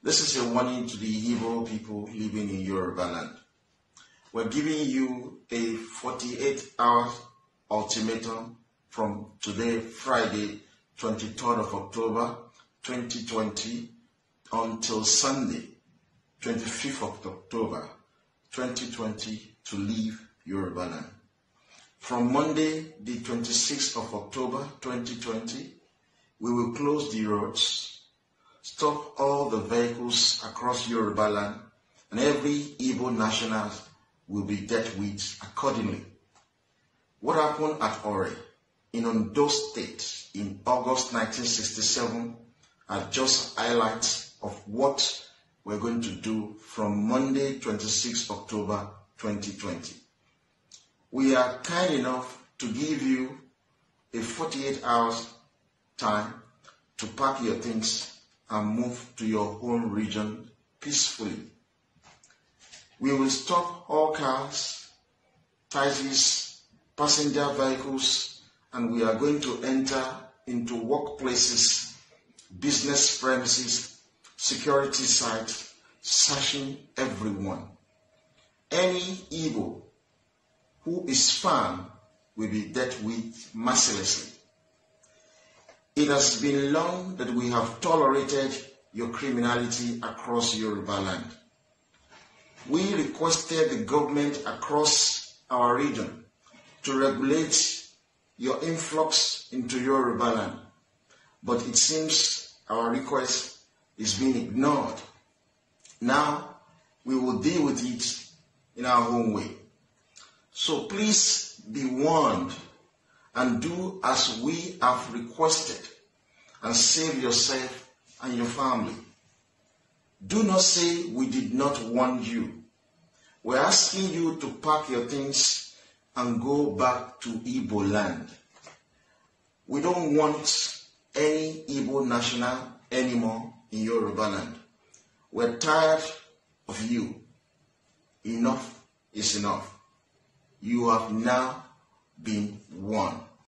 This is a warning to the evil people living in Yoruba land. We're giving you a 48 hour ultimatum from today, Friday, 23rd of October 2020, until Sunday, 25th of October 2020, to leave Yoruba land. From Monday, the 26th of October 2020, we will close the roads, stop all the vehicles across Yoruba land, and every Igbo national will be dealt with accordingly. What happened at Ore in Ondo State in August 1967 are just highlights of what we're going to do from Monday, 26 October 2020. We are kind enough to give you a 48 hours time to pack your things and move to your home region peacefully. We will stop all cars, taxis, passenger vehicles, and we are going to enter into workplaces, business premises, security sites, searching everyone. Any evil who is found will be dealt with mercilessly. It has been long that we have tolerated your criminality across Yoruba land. We requested the government across our region to regulate your influx into Yoruba land, but it seems our request is being ignored. Now, we will deal with it in our own way. So please be warned and do as we have requested and save yourself and your family. Do not say we did not warn you. We're asking you to pack your things and go back to Igbo land. We don't want any Igbo national anymore in Yoruba land. We're tired of you. Enough is enough. You have now been warned.